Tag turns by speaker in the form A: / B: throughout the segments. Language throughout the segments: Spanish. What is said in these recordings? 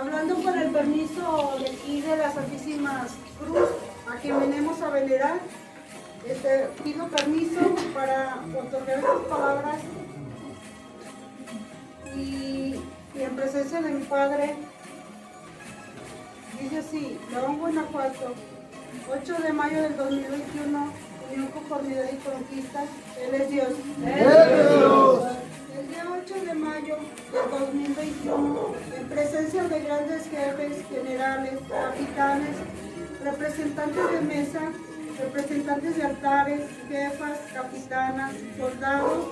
A: Hablando con el permiso de aquí de la Santísima Cruz, a quien venimos a venerar, este, pido permiso para otorgar estas palabras y, y en presencia de mi padre, dice así, León, Guanajuato, 8 de mayo del 2021, unión, conformidad y conquista, Él es Dios. El de grandes jefes, generales, capitanes, representantes de mesa, representantes de altares, jefas, capitanas, soldados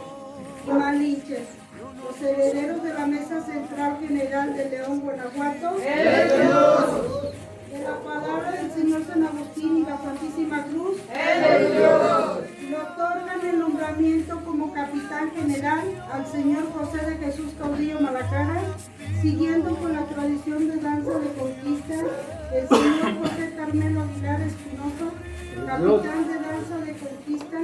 A: y malinches, los herederos de la Mesa Central General de León, Guanajuato, en la palabra del Señor San Agustín y la Santísima Cruz, le otorgan el nombramiento como capitán general al señor José de Jesús Caudillo Malacara, siguiendo con la tradición de danza de conquista, el señor José Carmelo Aguilar Espinosa, capitán de danza de conquista,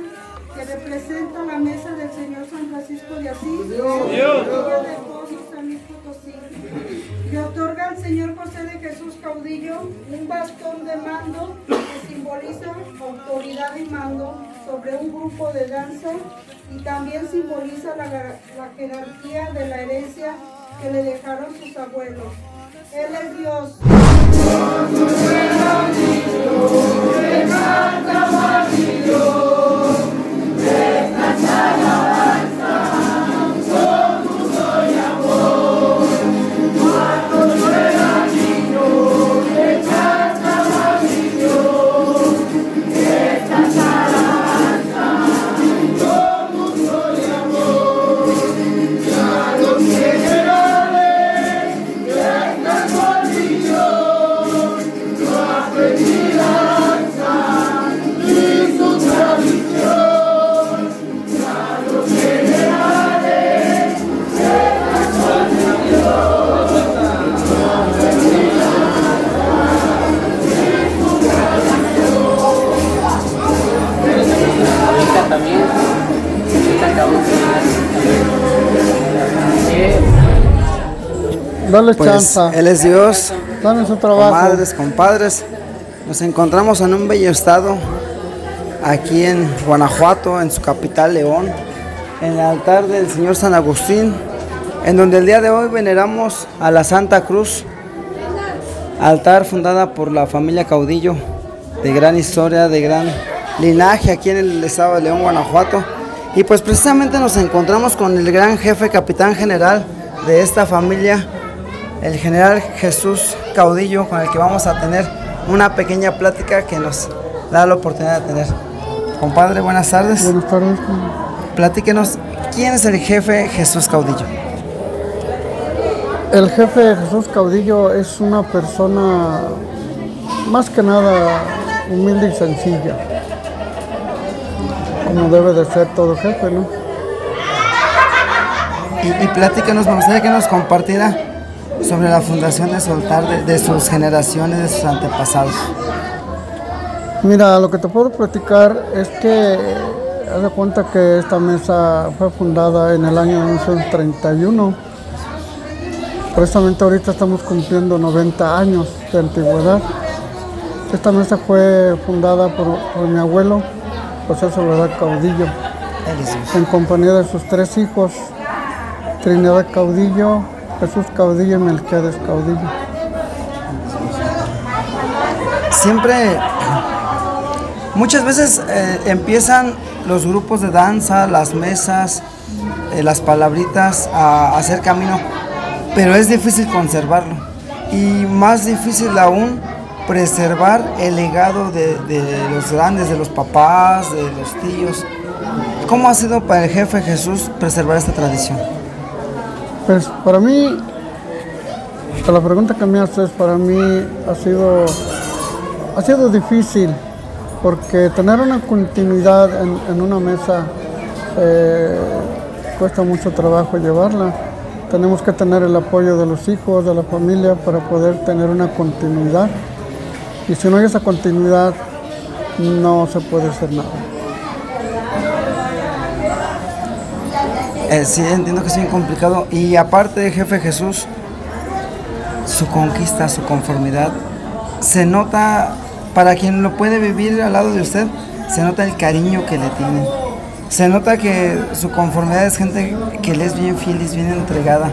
A: que representa la mesa del señor San Francisco de Asís, de Pozos, San Luis Potosí. Un bastón de mando que simboliza autoridad y mando sobre un grupo de danza y también simboliza la, la jerarquía de la herencia que le dejaron sus abuelos. Él es Dios.
B: Dale
C: Pues. Él es Dios,
B: Dale su trabajo.
C: comadres, compadres. Nos encontramos en un bello estado, aquí en Guanajuato, en su capital León, en el altar del Señor San Agustín, en donde el día de hoy veneramos a la Santa Cruz, altar fundada por la familia Caudillo, de gran historia, de gran linaje aquí en el estado de León, Guanajuato. Y pues precisamente nos encontramos con el gran jefe, capitán general de esta familia, el general Jesús Caudillo, con el que vamos a tener una pequeña plática que nos da la oportunidad de tener. Compadre, buenas tardes.
B: Buenas tardes.
C: Platíquenos, ¿quién es el jefe Jesús Caudillo?
B: El jefe Jesús Caudillo es una persona más que nada humilde y sencilla. Como debe de ser todo jefe, ¿no?
C: Y, y platíquenos, me gustaría que nos compartiera sobre la fundación de su altar, de, de sus generaciones, de sus antepasados.
B: Mira, lo que te puedo platicar es que haz de cuenta que esta mesa fue fundada en el año 1931. Precisamente ahorita estamos cumpliendo 90 años de antigüedad. Esta mesa fue fundada por, por mi abuelo, José Soledad Caudillo, en compañía de sus tres hijos, Trinidad Caudillo, Jesús Caudillo y Melquiades Caudillo.
C: Siempre, muchas veces eh, empiezan los grupos de danza, las mesas, eh, las palabritas a hacer camino, pero es difícil conservarlo. Y más difícil aún preservar el legado de, de los grandes, de los papás, de los tíos. ¿Cómo ha sido para el jefe Jesús preservar esta tradición?
B: Pues para mí, la pregunta que me haces, para mí ha sido, ha sido difícil, porque tener una continuidad en, en una mesa eh, cuesta mucho trabajo llevarla. Tenemos que tener el apoyo de los hijos, de la familia, para poder tener una continuidad. Y si no hay esa continuidad, no se puede hacer nada.
C: Eh, sí, entiendo que es bien complicado. Y aparte, jefe Jesús, su conquista, su conformidad, se nota, para quien lo puede vivir al lado de usted, se nota el cariño que le tiene. Se nota que su conformidad es gente que le es bien fiel es bien entregada.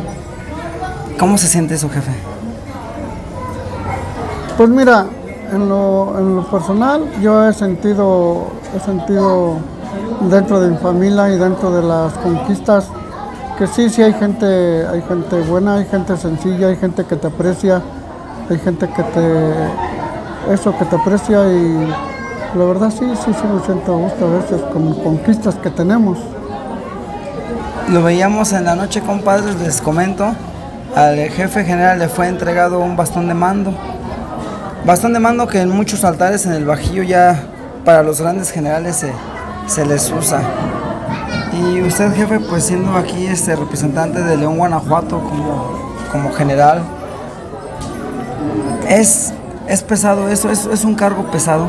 C: ¿Cómo se siente su jefe?
B: Pues mira, en lo, en lo personal yo he sentido, he sentido dentro de mi familia y dentro de las conquistas que sí, sí hay gente, hay gente buena, hay gente sencilla, hay gente que te aprecia, hay gente que te, eso, que te aprecia y la verdad sí, sí, sí me siento a gusto a veces con conquistas que tenemos.
C: Lo veíamos en la noche, compadres, les comento, al jefe general le fue entregado un bastón de mando. Bastón de mando que en muchos altares en el Bajío ya para los grandes generales se, se les usa. Y usted, jefe, pues siendo aquí este representante de León, Guanajuato, como, como general, ¿es, es pesado eso? ¿Es, ¿Es un cargo pesado?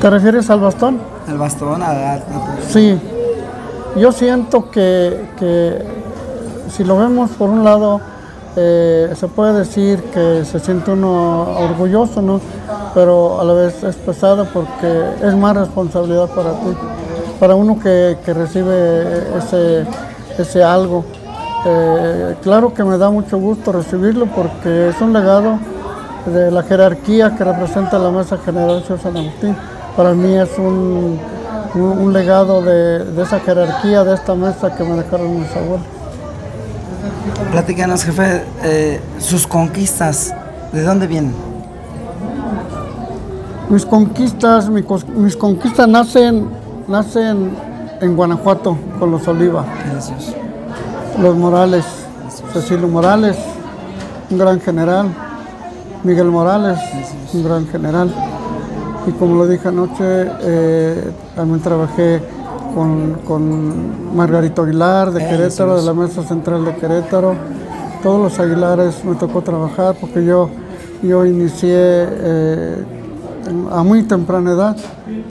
B: ¿Te refieres al bastón?
C: El bastón, a, a-
B: Sí, yo siento que, que si lo vemos por un lado, eh, se puede decir que se siente uno orgulloso, ¿no? Pero a la vez es pesado porque es más responsabilidad para ti, para uno que, que recibe ese, ese algo. Eh, claro que me da mucho gusto recibirlo porque es un legado de la jerarquía que representa la Mesa General de San Agustín. Para mí es un, un, legado de, de esa jerarquía, de esta mesa que me dejaron mis abuelos.
C: Platícanos, jefe, eh, sus conquistas, ¿de dónde vienen?
B: Mis conquistas, mis conquistas nacen, nacen en Guanajuato con los Oliva,
C: Gracias.
B: los Morales, Cecilio Morales, un gran general, Miguel Morales, un gran general. Y como lo dije anoche, eh, también trabajé con, con Margarito Aguilar de Querétaro, de la Mesa Central de Querétaro. Todos los Aguilares me tocó trabajar porque yo, yo inicié eh, a muy temprana edad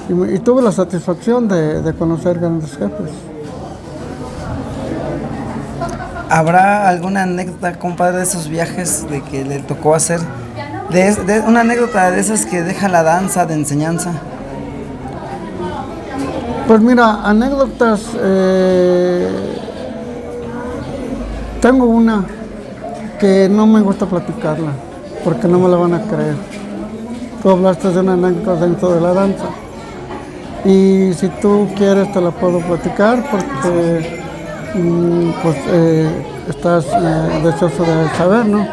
B: y, tuve la satisfacción de, de conocer grandes jefes.
C: ¿Habrá alguna anécdota, compadre, de esos viajes de que le tocó hacer? De, es- de- una anécdota de esas que deja la danza de enseñanza.
B: Pues mira, anécdotas. eh, tengo una que no me gusta platicarla, porque no me la van a creer. Tú hablaste de una anécdota dentro de la danza. Y si tú quieres te la puedo platicar porque mm, pues eh, estás eh, deseoso de saber, ¿no?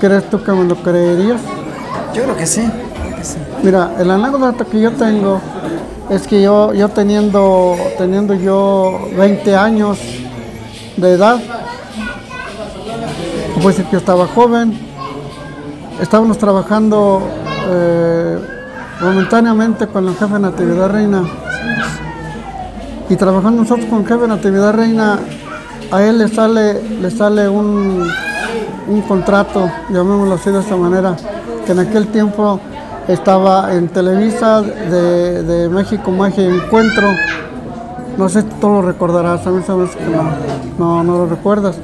B: ¿Crees tú que me lo creerías?
C: Yo creo que sí. creo que sí.
B: Mira, el anécdota que yo tengo es que yo, yo teniendo, teniendo yo 20 años de edad, pues yo estaba joven, estábamos trabajando eh, momentáneamente con el jefe Natividad Reina. Y trabajando nosotros con el jefe Natividad Reina, a él le sale, le sale un, un contrato, llamémoslo así de esta manera, que en aquel tiempo estaba en Televisa de, México Magia Encuentro. No sé si tú lo recordarás, a mí sabes que no, no, lo recuerdas.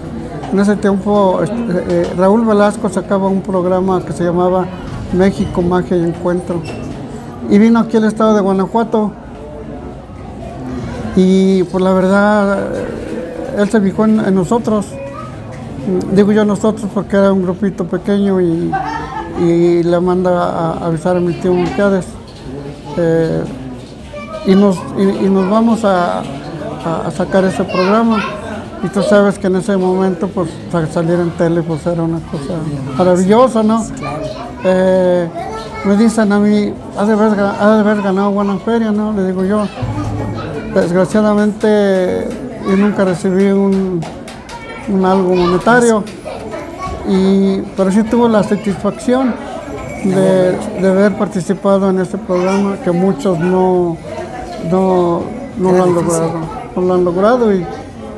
B: En ese tiempo este, eh, Raúl Velasco sacaba un programa que se llamaba México Magia y Encuentro. Y vino aquí al estado de Guanajuato. Y pues la verdad, eh, él se fijó en, en nosotros. Digo yo nosotros porque era un grupito pequeño y, y le manda a avisar a mi tío Mercades. Eh, y, nos, y, nos vamos a, a- sacar ese programa. Y tú sabes que en ese momento, pues sa- salir en tele, pues era una cosa maravillosa, ¿no? Eh, me dicen a mí, ha de haber, ha de haber ganado buena feria, ¿no? Le digo yo. Desgraciadamente, yo nunca recibí un, un algo monetario, y, pero sí tuve la satisfacción de, de haber participado en este programa que muchos no, no, no lo han logrado. No lo han logrado y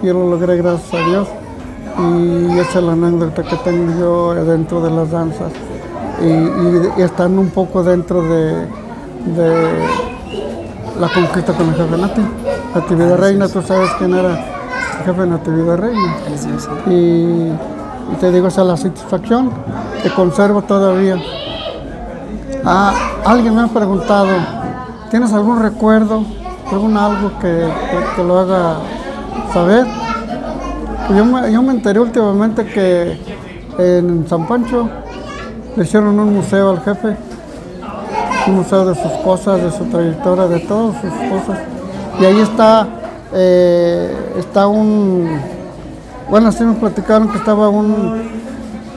B: yo lo logré gracias a Dios. Y esa es la anécdota que tengo yo dentro de las danzas. Y, y- y estando un poco dentro de, de, la conquista con el jefe Nati. Natividad Reina, tú sabes quién era el jefe de Natividad Reina. Y, y te digo, esa es la satisfacción que conservo todavía. Ah, alguien me ha preguntado, ¿tienes algún recuerdo, algún algo que, que- lo haga saber? Yo me, yo me enteré últimamente que en San Pancho le hicieron un museo al jefe, un museo de sus cosas, de su trayectoria, de todas sus cosas. Y ahí está, eh, está un, bueno, así me platicaron que estaba un,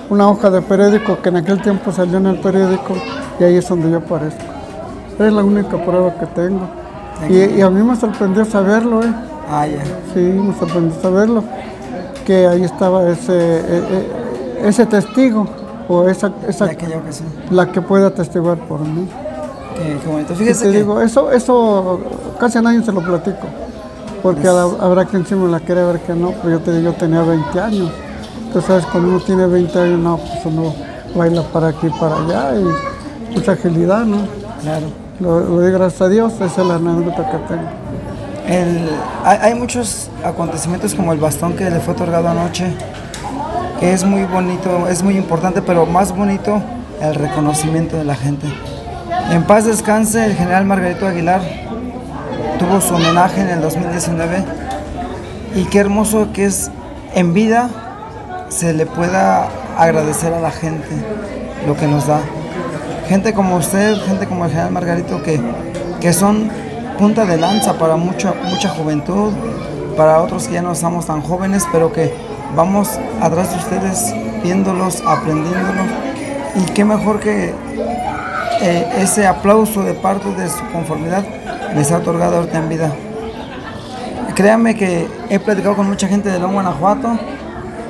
B: una hoja de periódico que en aquel tiempo salió en el periódico y ahí es donde yo aparezco. Es la única prueba que tengo. Y, y a mí me sorprendió saberlo, ¿eh?
C: Ah, ya.
B: Sí, me sorprendió saberlo, que ahí estaba ese, e- e- ese testigo o esa, esa
C: De aquella ocasión.
B: la que pueda atestiguar por mí.
C: Qué, qué bonito.
B: Y
C: Fíjese
B: te
C: que
B: digo, eso, eso casi a nadie se lo platico, porque habrá- habrá quien sí me la quiere ver que no, pero yo te digo, yo tenía 20 años. Tú sabes, cuando uno tiene 20 años, no, pues uno baila para aquí, para allá y mucha agilidad, ¿no?
C: claro.
B: Lo, lo doy gracias a Dios, esa es la anécdota que tengo.
C: El- hay, hay muchos acontecimientos como el bastón que le fue otorgado anoche, que es muy bonito, es muy importante, pero más bonito el reconocimiento de la gente. En paz descanse el general Margarito Aguilar, tuvo su homenaje en el 2019 y qué hermoso que es en vida se le pueda agradecer a la gente lo que nos da. Gente como usted, gente como el general Margarito, que, que son punta de lanza para mucha, mucha juventud, para otros que ya no estamos tan jóvenes, pero que vamos atrás de ustedes viéndolos, aprendiéndolos. Y qué mejor que eh, ese aplauso de parte de su conformidad les ha otorgado ahorita en vida. Créanme que he platicado con mucha gente de León, Guanajuato,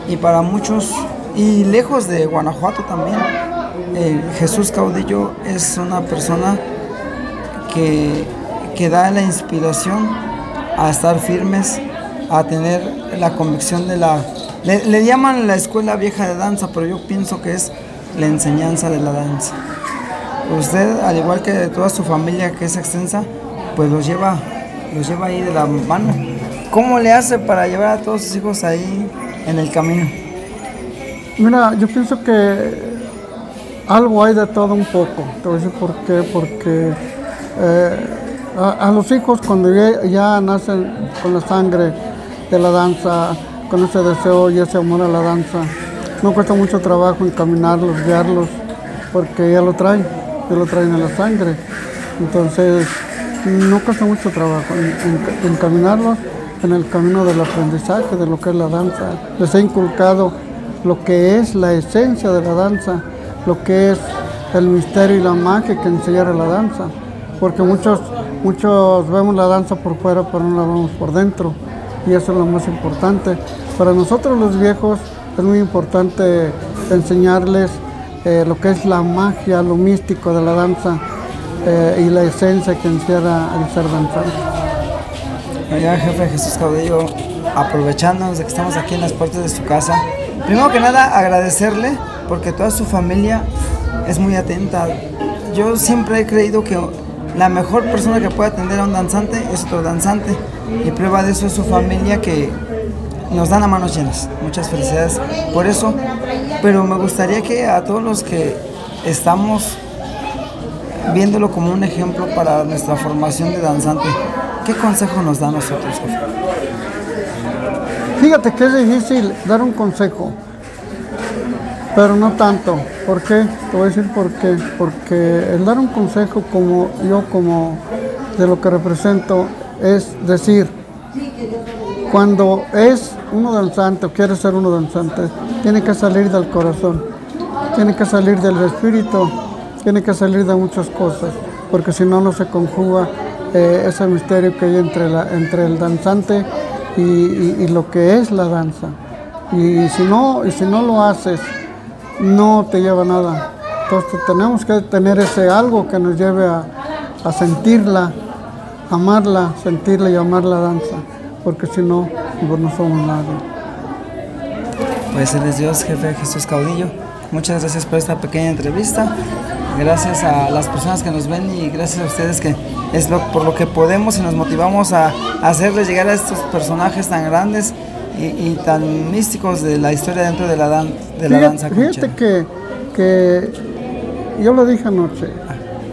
C: y para muchos, y lejos de Guanajuato también, eh, Jesús Caudillo es una persona que, que da la inspiración a estar firmes, a tener la convicción de la... Le, le llaman la escuela vieja de danza, pero yo pienso que es la enseñanza de la danza. Usted, al igual que toda su familia que es extensa, pues los lleva, los lleva ahí de la mano. ¿Cómo le hace para llevar a todos sus hijos ahí en el camino?
B: Mira, yo pienso que algo hay de todo un poco. Te voy a decir por qué. Porque eh, a, los hijos cuando ya nacen con la sangre de la danza, con ese deseo y ese amor a la danza, no cuesta mucho trabajo encaminarlos, guiarlos, porque ya lo traen, ya lo traen en la sangre. Entonces, no cuesta mucho trabajo en- en- encaminarlos en el camino del aprendizaje de lo que es la danza. Les he inculcado lo que es la esencia de la danza, lo que es el misterio y la magia que encierra la danza. Porque muchos, muchos vemos la danza por fuera, pero no la vemos por dentro. Y eso es lo más importante. Para nosotros los viejos es muy importante enseñarles eh, lo que es la magia, lo místico de la danza eh, y la esencia que encierra el ser danzante.
C: Oiga, jefe Jesús Caudillo, aprovechándonos de que estamos aquí en las puertas de su casa, primero que nada agradecerle porque toda su familia es muy atenta. Yo siempre he creído que la mejor persona que puede atender a un danzante es otro danzante y prueba de eso es su familia que nos dan a manos llenas. Muchas felicidades por eso, pero me gustaría que a todos los que estamos viéndolo como un ejemplo para nuestra formación de danzante, ¿qué consejo nos da a nosotros?
B: Fíjate que es difícil dar un consejo, pero no tanto. ¿Por qué? Te voy a decir por qué. Porque el dar un consejo como yo, como de lo que represento, es decir, cuando es uno danzante o quiere ser uno danzante, tiene que salir del corazón, tiene que salir del espíritu, tiene que salir de muchas cosas, porque si no, no se conjuga eh, ese misterio que hay entre, la, entre el danzante y, lo que es la danza. Y si no, y si no lo haces, no te lleva a nada. Entonces tenemos que tener ese algo que nos lleve a, a sentirla, amarla, sentirla y amar la danza, porque si no, pues no somos nadie.
C: Pues Él es Dios, jefe Jesús Caudillo. Muchas gracias por esta pequeña entrevista gracias a las personas que nos ven y gracias a ustedes que es lo, por lo que podemos y nos motivamos a, a hacerles llegar a estos personajes tan grandes y, y tan místicos de la historia dentro de la, dan, de la
B: Fíjate,
C: danza
B: fíjate que, que yo lo dije anoche,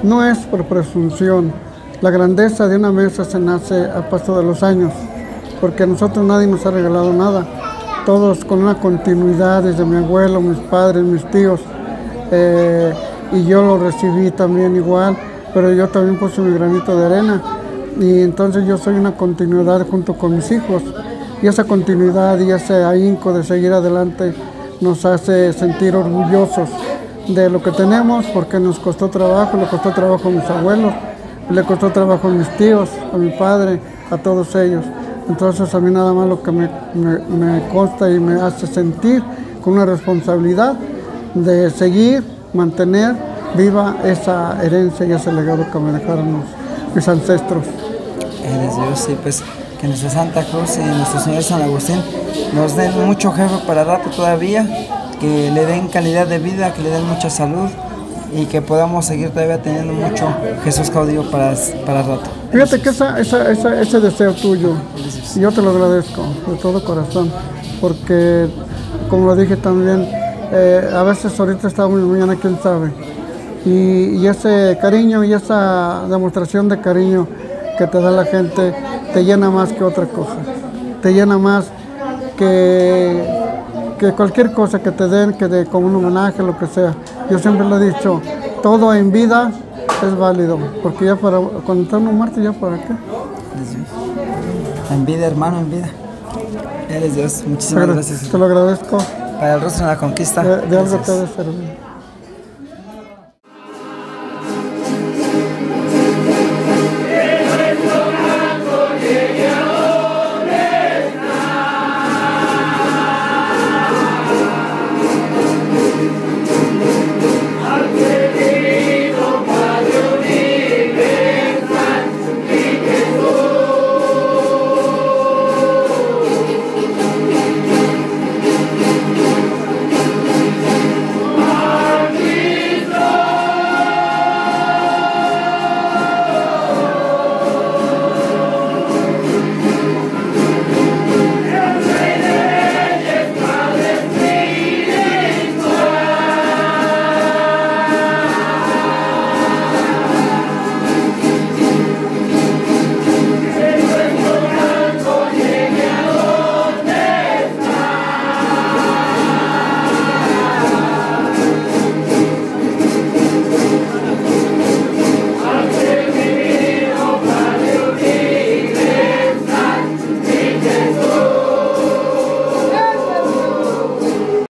B: no es por presunción. La grandeza de una mesa se nace a paso de los años, porque a nosotros nadie nos ha regalado nada. Todos con una continuidad, desde mi abuelo, mis padres, mis tíos, eh, y yo lo recibí también igual, pero yo también puse mi granito de arena. Y entonces yo soy una continuidad junto con mis hijos. Y esa continuidad y ese ahínco de seguir adelante nos hace sentir orgullosos de lo que tenemos porque nos costó trabajo, le costó trabajo a mis abuelos, le costó trabajo a mis tíos, a mi padre, a todos ellos. Entonces a mí nada más lo que me, me, me consta y me hace sentir con una responsabilidad de seguir, mantener viva esa herencia y ese legado que me dejaron mis ancestros.
C: Eres Dios, sí, pues que nuestra Santa Cruz y nuestro Señor San Agustín nos den mucho jefe para rato todavía, que le den calidad de vida, que le den mucha salud y que podamos seguir todavía teniendo mucho Jesús caudillo para, para rato.
B: Fíjate que esa, esa- esa- ese deseo tuyo, yo te lo agradezco de todo corazón, porque como lo dije también, eh, a veces ahorita estamos mañana quién sabe, y, y ese cariño y esa demostración de cariño que te da la gente te llena más que otra cosa, te llena más que, que cualquier cosa que te den, que de, como un homenaje, lo que sea. Yo siempre lo he dicho, todo en vida es válido, porque ya para, cuando está uno muerto, ya para qué.
C: En vida, hermano, en vida. Eres Dios. Muchísimas gracias.
B: te lo agradezco,
C: Para el rostro en la conquista.
B: de, de algo te.